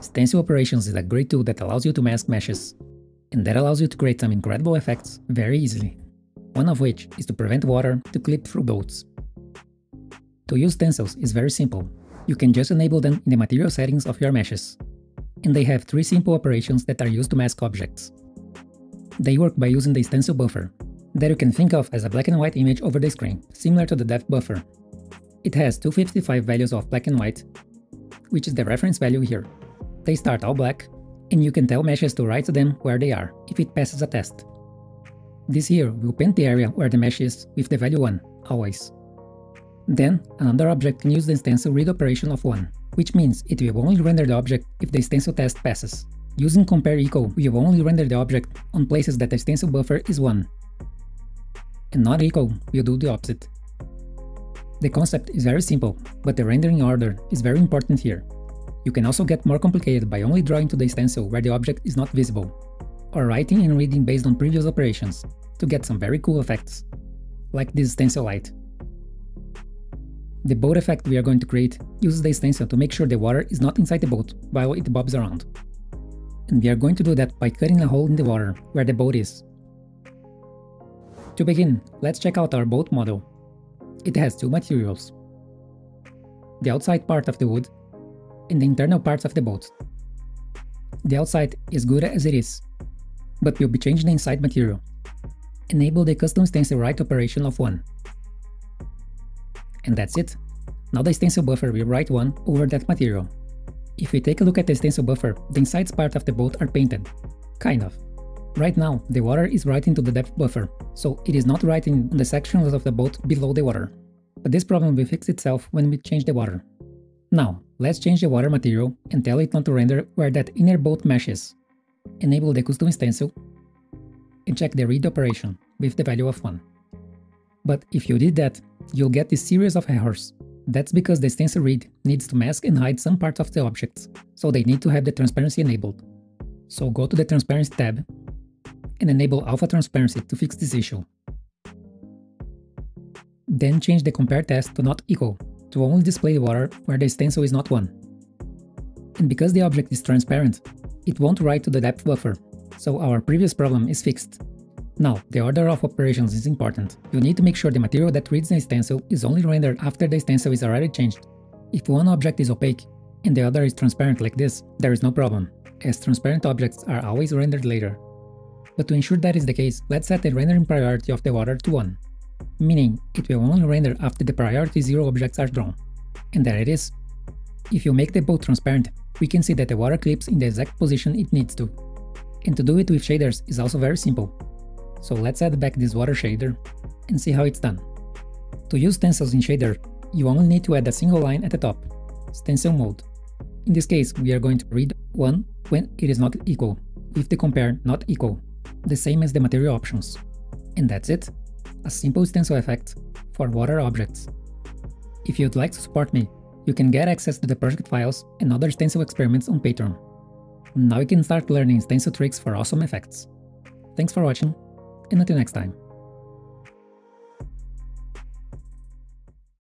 Stencil Operations is a great tool that allows you to mask meshes, and that allows you to create some incredible effects very easily. One of which is to prevent water to clip through boats. To use stencils is very simple. You can just enable them in the material settings of your meshes. And they have three simple operations that are used to mask objects. They work by using the stencil buffer, that you can think of as a black and white image over the screen, similar to the depth buffer. It has 255 values of black and white, which is the reference value here. They start all black, and you can tell meshes to write to them where they are, if it passes a test. This here will paint the area where the mesh is with the value 1, always. Then, another object can use the stencil read operation of 1, which means it will only render the object if the stencil test passes. Using compare equal, will only render the object on places that the stencil buffer is 1. And not equal will do the opposite. The concept is very simple, but the rendering order is very important here. You can also get more complicated by only drawing to the stencil where the object is not visible, or writing and reading based on previous operations, to get some very cool effects, like this stencil light. The boat effect we are going to create uses the stencil to make sure the water is not inside the boat while it bobs around. And we are going to do that by cutting a hole in the water where the boat is. To begin, let's check out our boat model. It has two materials. The outside part of the wood and the internal parts of the boat. The outside is good as it is, but we'll be changing the inside material. Enable the custom stencil write operation of 1. And that's it. Now the stencil buffer will write 1 over that material. If we take a look at the stencil buffer, the insides part of the boat are painted. Kind of. Right now, the water is writing to the depth buffer, so it is not writing the sections of the boat below the water. But this problem will fix itself when we change the water. Now, let's change the water material and tell it not to render where that inner boat meshes. Enable the custom stencil and check the read operation with the value of 1. But if you did that, you'll get this series of errors. That's because the stencil read needs to mask and hide some parts of the objects, so they need to have the transparency enabled. So go to the Transparency tab and enable Alpha Transparency to fix this issue. Then change the compare test to not equal to only display the water where the stencil is not 1. And because the object is transparent, it won't write to the depth buffer, so our previous problem is fixed. Now, the order of operations is important. You need to make sure the material that reads the stencil is only rendered after the stencil is already changed. If one object is opaque and the other is transparent like this, there is no problem, as transparent objects are always rendered later. But to ensure that is the case, let's set the rendering priority of the water to 1 meaning it will only render after the priority 0 objects are drawn. And there it is. If you make the boat transparent, we can see that the water clips in the exact position it needs to. And to do it with shaders is also very simple. So let's add back this water shader and see how it's done. To use stencils in shader, you only need to add a single line at the top, stencil mode. In this case, we are going to read 1 when it is not equal, with the compare not equal, the same as the material options. And that's it a simple stencil effect for water objects. If you'd like to support me, you can get access to the project files and other stencil experiments on Patreon. Now you can start learning stencil tricks for awesome effects. Thanks for watching, and until next time.